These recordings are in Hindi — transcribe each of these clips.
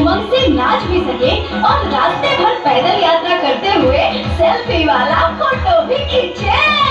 उमंग से नाच भी सके और रास्ते भर पैदल यात्रा करते हुए सेल्फी वाला फ़ोटो भी खींचे।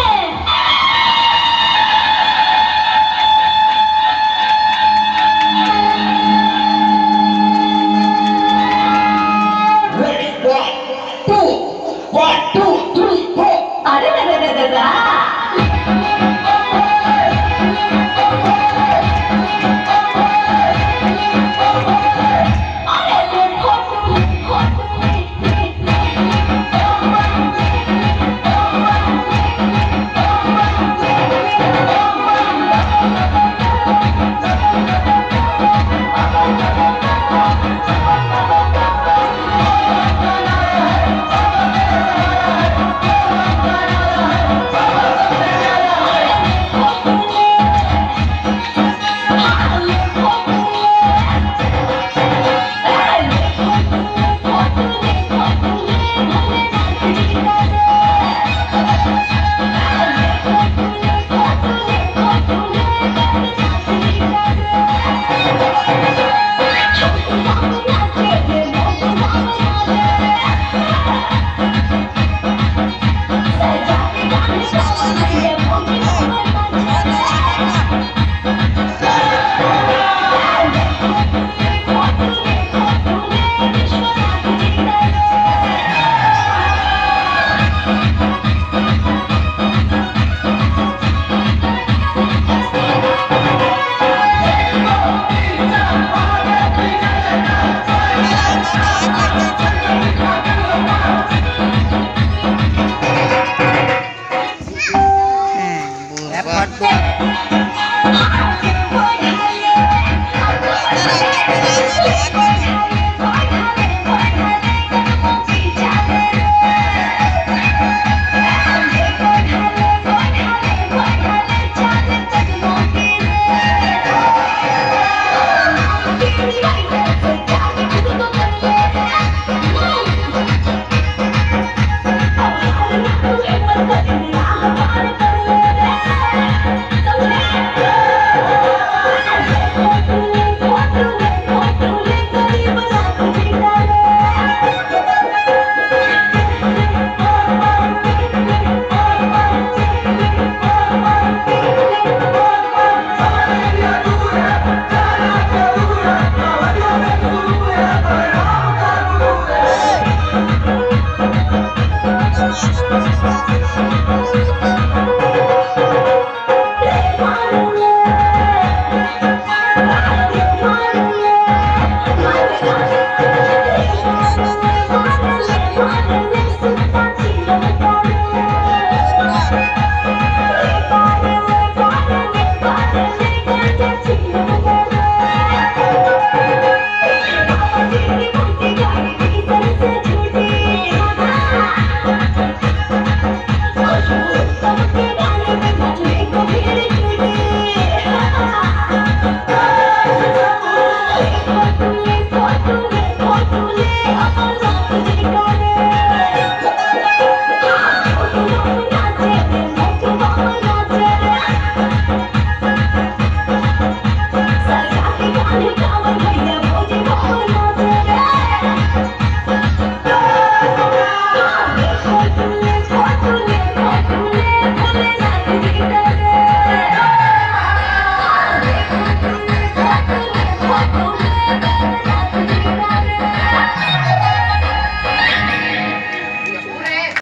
I'm